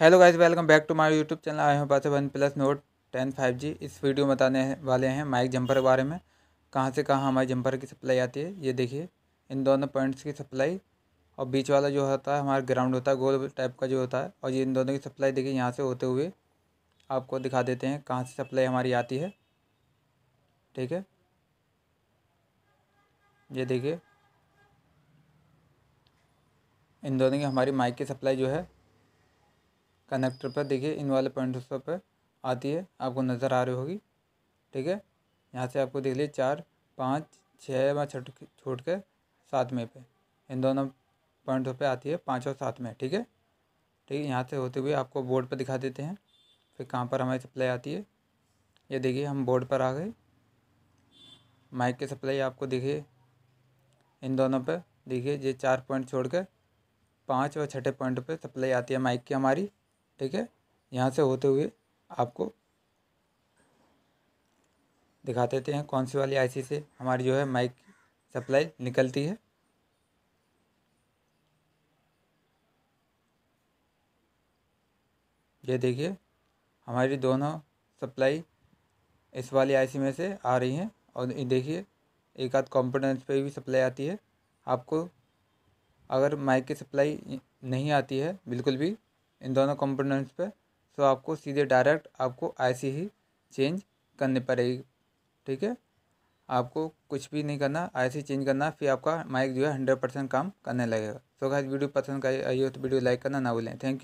Hello guys welcome back to my YouTube channel आए हैं पास one plus Nord ten five G इस video में बताने वाले हैं माइक जंपर के बारे में। कहाँ से कहाँ हमारे जंपर की सप्लाई आती है, ये देखिए। इन दोनों पॉइंट्स की सप्लाई और बीच वाला जो होता है, हमारा ग्राउंड होता है, गोल टाइप का जो होता है। और ये इन दोनों की सप्लाई देखिए, यहाँ से होते हुए आपको दिखा देते हैं कहाँ से सप्लाई हमारी आती है। ठीक है? ये देखिए। इन दोनों की हमारी माइक की सप्लाई जो है कनेक्टर पर, देखिए, इन वाले पॉइंट्स पर आती है, आपको नज़र आ रही होगी, ठीक है? यहाँ से आपको देख लीजिए, चार, पाँच छः व छठ छोड़ के सात में पे, इन दोनों पॉइंटों पे आती है, पाँच और सात में, ठीक है? ठीक है, यहाँ से होते हुए आपको बोर्ड पर दिखा देते हैं, फिर कहाँ पर हमारी सप्लाई आती है, ये देखिए, हम बोर्ड पर आ गए माइक की सप्लाई आपको देखिए, इन दोनों पर देखिए, ये चार पॉइंट छोड़ कर पाँच व छठे पॉइंट पे सप्लाई आती है माइक की हमारी ठीक है? यहाँ से होते हुए आपको दिखा देते हैं कौन सी वाली आईसी से हमारी जो है माइक सप्लाई निकलती है। ये देखिए, हमारी दोनों सप्लाई इस वाली आईसी में से आ रही हैं और देखिए, एक आध कंपोनेंट्स पे भी सप्लाई आती है। आपको अगर माइक की सप्लाई नहीं आती है, बिल्कुल भी इन दोनों कंपोनेंट्स पे सो आपको सीधे डायरेक्ट आपको आईसी ही चेंज करनी पड़ेगी, ठीक है? आपको कुछ भी नहीं करना ऐसे चेंज करना, फिर आपका माइक जो है हंड्रेड परसेंट काम करने लगेगा। सो अगर वीडियो पसंद आई हो तो वीडियो लाइक करना, ना भूलें। Thank you